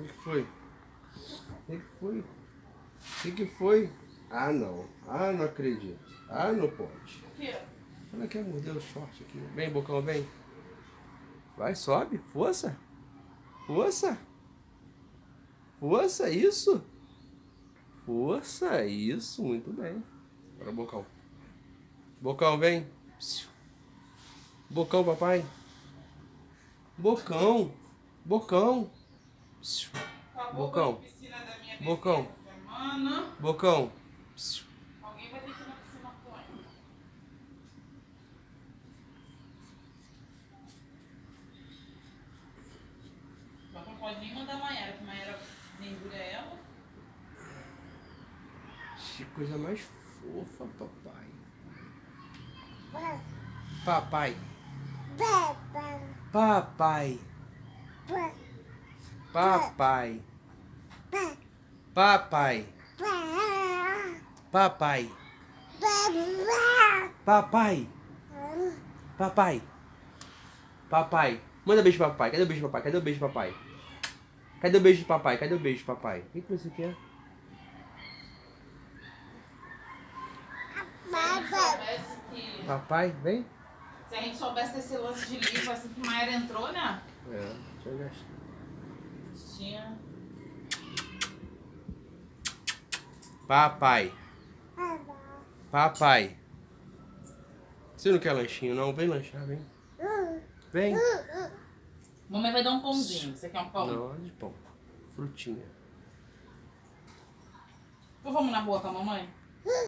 O que foi? O que foi? O que foi? Ah, não. Ah, não acredito. Ah, não pode. Aqui, ó. Olha aqui, mordeu o short aqui. Vem, Bocão, vem. Vai, sobe. Força. Força. Força, isso. Força, isso. Muito bem. Agora, Bocão. Bocão, vem. Bocão, papai. Bocão. Bocão. Acabou Bocão. com a piscina da minha Bocão. Bocão. Alguém vai ter que ir na piscina com ele. Mas não pode nem mandar a Mayara, que a Mayara mergulha ela. Que coisa mais fofa, papai. Papai. Papai. Papai. Papai. Papai. Papai. Papai. Papai. Manda beijo pro papai. Cadê o beijo pro papai? Cadê o beijo pro papai? Cadê o beijo do papai? Cadê o beijo do papai? O que, que você quer? Que. Papai, vem. Se a gente soubesse desse lance de livro assim que Mayara entrou, né? É, deixa eu gastar. Tinha. Papai. Papai. Você não quer lanchinho, não? Vem lanchar, vem. Vem. Mamãe vai dar um pãozinho. Você quer um pão? Não, de pão. Frutinha. Ou vamos na rua com a mamãe?